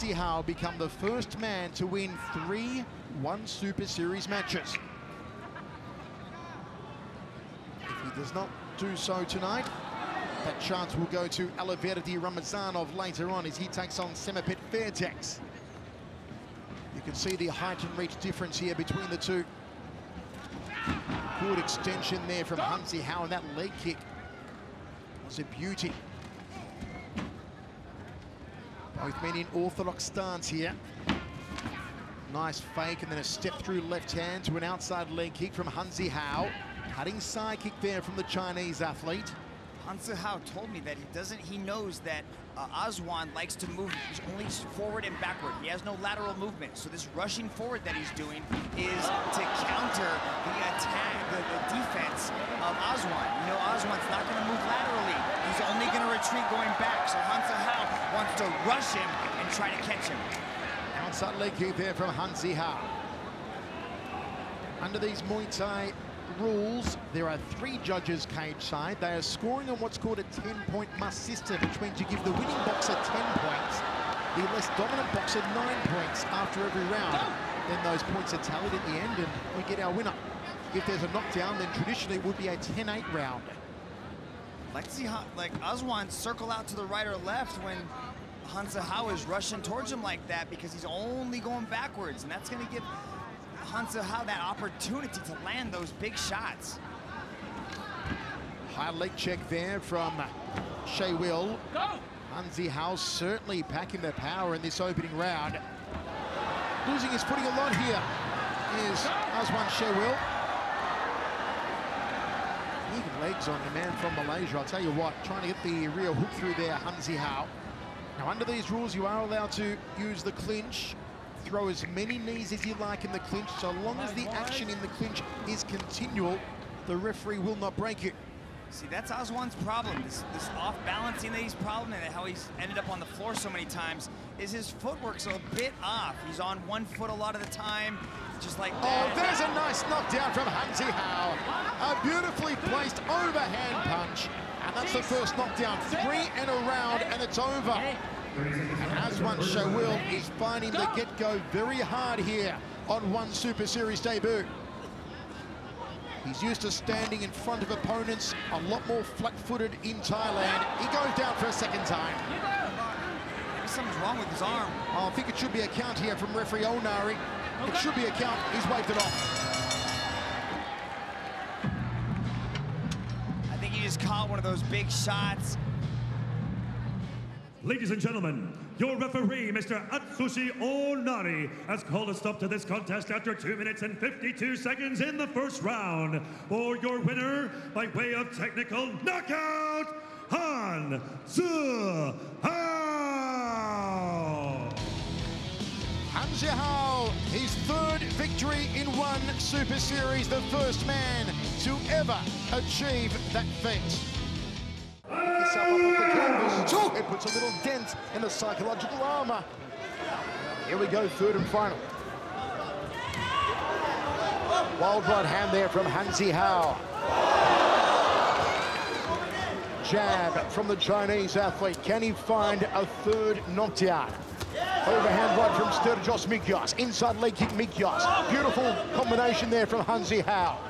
Han Zi Hao become the first man to win three One Super Series matches. If he does not do so tonight, that chance will go to Aliverdi Ramazanov later on as he takes on Saemapetch Fairtex. You can see the height and reach difference here between the two. Good extension there from Han Zi Hao, and that leg kick was a beauty. Both men in orthodox stance here. Nice fake and then a step through left hand to an outside leg kick from Han Zi Hao. Cutting side kick there from the Chinese athlete. Han Zi Hao told me that he doesn't, he knows that uh, likes to move he's only forward and backward. He has no lateral movement. So this rushing forward that he's doing is to counter the attack, the, the defense of Aswan. You know, Aswan's not going to move laterally. He's only going to retreat going back. So Han Zi Hao wants to rush him and try to catch him. Outside leg kick there from Han Zi Hao. Under these Muay Thai rules, there are three judges cage side. They are scoring on what's called a 10-point must system, which means you give the winning boxer 10 points, the less dominant boxer 9 points after every round. Then those points are tallied at the end and we get our winner. If there's a knockdown, then traditionally it would be a 10-8 round. Like to see how, like Aswan circle out to the right or left when Han Zi Hao is rushing towards him like that because he's only going backwards, and that's going to give Han Zi Hao that opportunity to land those big shots. High leg check there from Shea Will. Han Zi Hao certainly packing the power in this opening round. Losing his footing a lot here is Aswan Shea Will. Even legs on the man from Malaysia. I'll tell you what, trying to get the real hook through there, Han Zi Hao. Now, under these rules, you are allowed to use the clinch, throw as many knees as you like in the clinch, so long as the action in the clinch is continual, the referee will not break it. See, that's Aswan's problem. This, this off-balancing that he's problem and how he's ended up on the floor so many times is his footwork's a bit off. He's on one foot a lot of the time, just like that. Oh, there's a nice knockdown from Han Zi Hao. A beautifully placed overhand punch. And that's the first knockdown. Three in a round, and it's over. And Aswan Shawil is finding the get-go very hard here on one Super Series debut. He's used to standing in front of opponents a lot more flat-footed in Thailand. He goes down for a second time. Maybe something's wrong with his arm. Oh, I think it should be a count here from referee Onari. It should be a count. He's waved it off. I think he just caught one of those big shots. Ladies and gentlemen, your referee, Mr. Atsushi Onari, has called a stop to this contest after 2 minutes and 52 seconds in the first round. For your winner, by way of technical knockout, Han Zi Hao! Han Zi Hao, his third victory in one Super Series, the first man to ever achieve that feat. Yourself up off the canvas. It puts a little dent in the psychological armor. Here we go, third and final. Wild right hand there from Han Zi Hao. Jab from the Chinese athlete. Can he find a third knockdown? Overhand right from Stergos Mikios. Inside leg kick Mikios. Beautiful combination there from Han Zi Hao.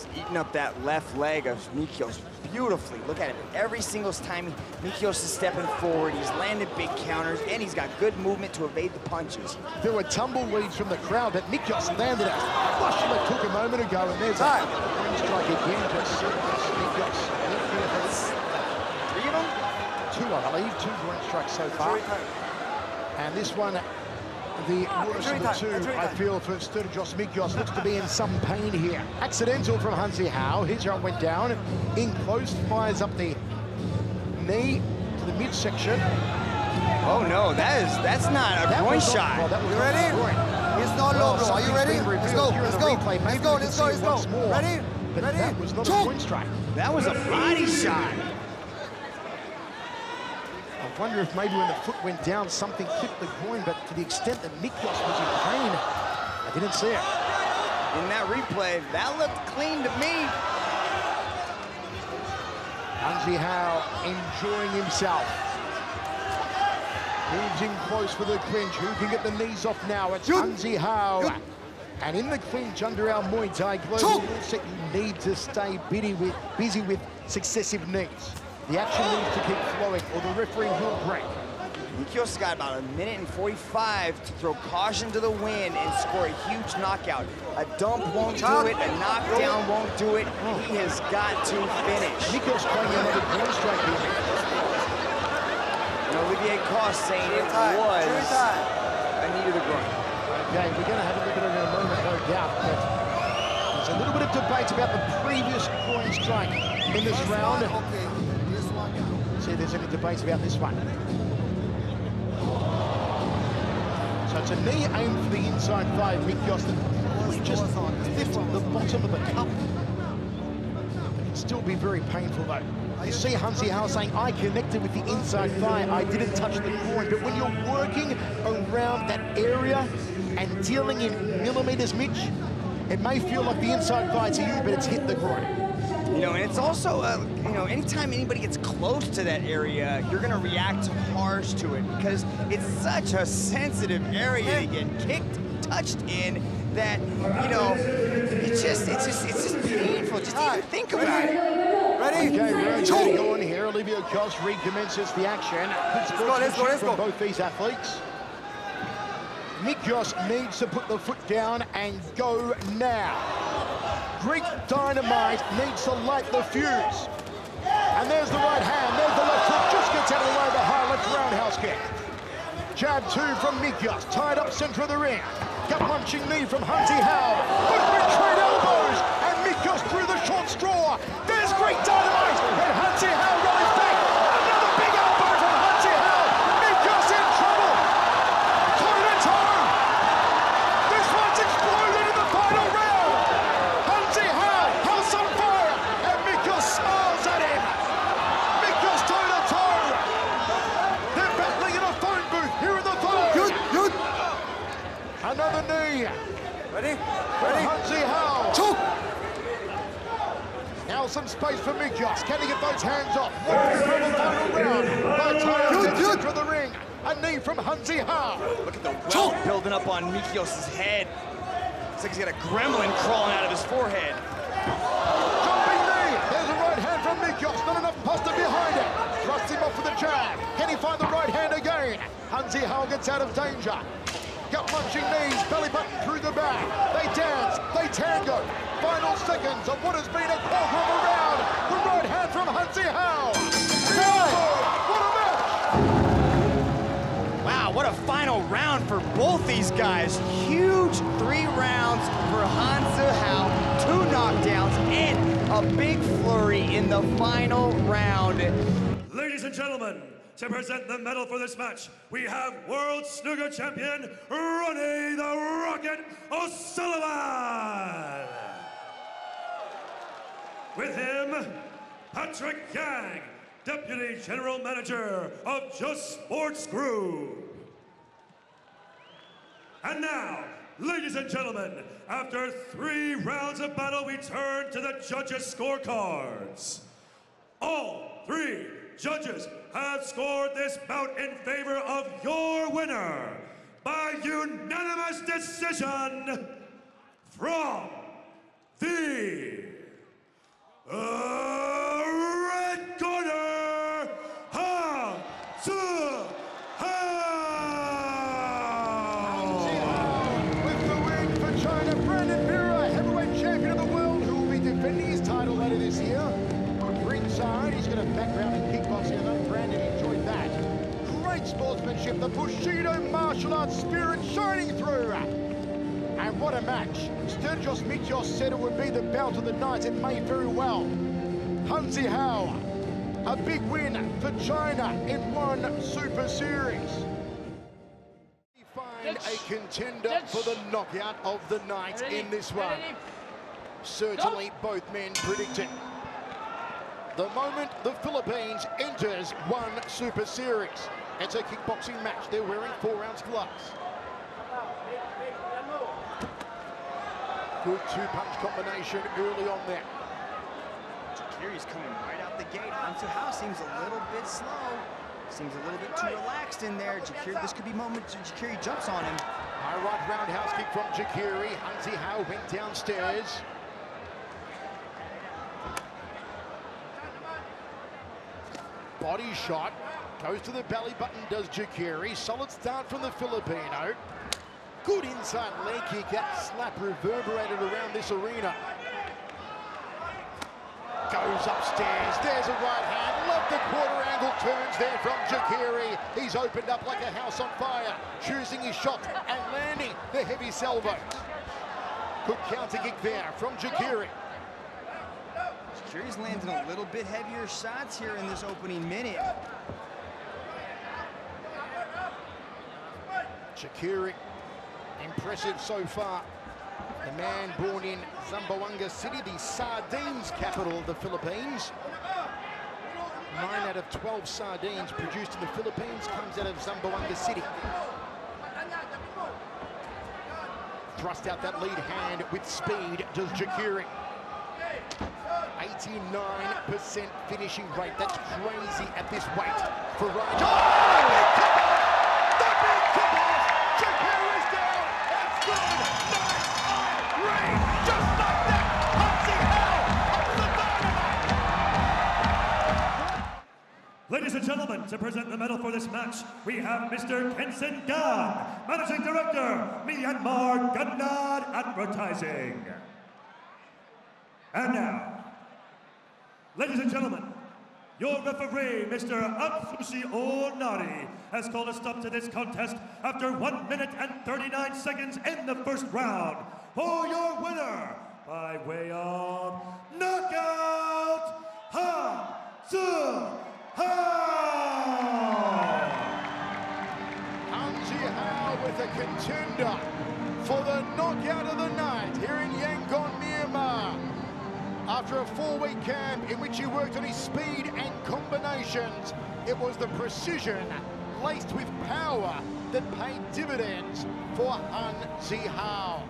He's eating up that left leg of Mikios beautifully. Look at him. Every single time Mikios is stepping forward, he's landing big counters, and he's got good movement to evade the punches. There were tumbleweeds from the crowd that Mikios landed a flush left hook a moment ago, and there's Time. a strike again to Mikios. Three of them? Two, I believe, two ground strikes so far. And this one, the worst of the two, I feel, for Stergos Mikios. Looks to be in some pain here. Accidental from Han Zi Hao. His arm went down. In close, fires up the knee to the midsection. Oh no, that is that's not a That groin shot. well, that was You ready? groin. It's not Well, low blow. Are you ready? Let's go. Let's the go. replay. Maybe Let's go. Let's go. Let's go. Ready? Ready? that was not a Choke. groin strike. That was a body shot. I wonder if maybe when the foot went down, something clipped the groin, but to the extent that Mikios was in pain, I didn't see it. In that replay, that looked clean to me. Han Zi Hao enjoying himself. Moves in close for the clinch. Who can get the knees off now? It's Han Zi Hao. And in the clinch under our Muay Thai global rule set, you need to stay busy with, busy with successive knees. The action needs to keep flowing or the referee will break. Mikios got about a minute and 45 to throw caution to the wind and score a huge knockout. A dump won't do it, a knockdown won't do it. He has got to finish. Mikios playing another groin strike here. And Olivier Coste saying it was a knee to the groin. Okay, we're going to have a look at it in a moment, no doubt. But there's a little bit of debate about the previous groin strike in this round. See if there's any debate about this one. So it's a knee aimed for the inside of Mikios that just lift the bottom of the cup. It can still be very painful though. You see Han Zi Hao saying, I connected with the inside thigh, I didn't touch the groin. But when you're working around that area and dealing in millimeters, Mitch, it may feel like the inside thigh to you, but it's hit the groin. You know, and it's also, uh, you know, anytime anybody gets close to that area, you're going to react harsh to it because it's such a sensitive area to get kicked, touched in that, you know, it's just, it's just, it's just painful just to even think about it. Ready? Okay, round two going here. Olivier Coste recommences the action. Good sportsmanship from both these athletes. Mikios needs to put the foot down and go now. Greek Dynamite needs to light the fuse. And there's the right hand, there's the left hook, just gets out of the way of the high left roundhouse kick. Jab two from Mikios, tied up center of the ring. Gut punching knee from Han Zi Hao. Both trade elbows, and Mikios through the short straw. There's Greek Dynamite, and Han Zi Hao goes back. Another big elbow from Han Zi Hao. Mikios in trouble. Toe to toe. This one's exploded in the final round. Han Zi Hao, house on fire, and Mikios smiles at him. Mikios toe to toe. They're battling in a phone booth here in the third. Good, good. Another knee. Ready? Ready? Han Zi Hao. Choke. Now some space for Mikios. Can he get those hands off? Looking for the final round. Both hands in the ring. A knee from Han Zi Hao. Look at the welt building up on Mikios' head. Looks like he's got a gremlin crawling out of his forehead. Jumping knee. There's a right hand from Mikios. Not enough pasta behind it. Thrusts him off with a jab. Can he find the right hand again? Han Zi Hao gets out of danger. Gut punching knees, belly button through the back. They dance, they tango. Final seconds of what has been a quarter of a round. The right hand from Han Zi Hao. What a match! Wow, what a final round for both these guys. Huge three rounds for Han Zi Hao, two knockdowns, and a big flurry in the final round. Ladies and gentlemen, to present the medal for this match, we have World Snooker Champion Ronnie the Rocket O'Sullivan. With him, Patrick Yang, Deputy General Manager of Just Sports Group. And now, ladies and gentlemen, after three rounds of battle, we turn to the judges' scorecards. All three judges have scored this bout in favor of your winner by unanimous decision from the uh, the Bushido martial arts spirit shining through. And what a match. Stergos Mikios said it would be the bout of the night. It may very well. Han Zi Hao, a big win for China in one Super Series. We find a contender for the knockout of the night in this one. Certainly both men predicted. The moment the Philippines enters one Super Series. It's a kickboxing match. They're wearing four ounce gloves. Good two-punch combination early on there. Jakiri's coming right out the gate. Han Zi Hao seems a little bit slow. Seems a little bit too relaxed in there. Jakiri, this could be moment Jakiri jumps on him. High right roundhouse kick from Jakiri. Zi Hao went downstairs. Body shot. Goes to the belly button, does Jakiri. Solid start from the Filipino. Good inside leg kick. That slap reverberated around this arena. Goes upstairs. There's a right hand. Love the quarter angle turns there from Jakiri. He's opened up like a house on fire. Choosing his shot and landing the heavy salvo. Good counter kick there from Jakiri. Jakiri's landing a little bit heavier shots here in this opening minute. Jakiri, impressive so far. The man born in Zamboanga City, the sardines capital of the Philippines. Nine out of 12 sardines produced in the Philippines comes out of Zamboanga City. Thrust out that lead hand with speed does Jakiri. 89% finishing rate. That's crazy at this weight for. Oh! Ladies and gentlemen, to present the medal for this match, we have Mr. Kenson Gan, Managing Director, Myanmar Gunnad Advertising. And now, ladies and gentlemen, your referee, Mr. Atsushi Onari, has called a stop to this contest after 1 minute and 39 seconds in the first round. For your winner, by way of knockout, Ha Tzu Hung Zhi Hao with a contender for the knockout of the night here in Yangon, Myanmar. After a four-week camp in which he worked on his speed and combinations, it was the precision laced with power that paid dividends for Han Zi Hao.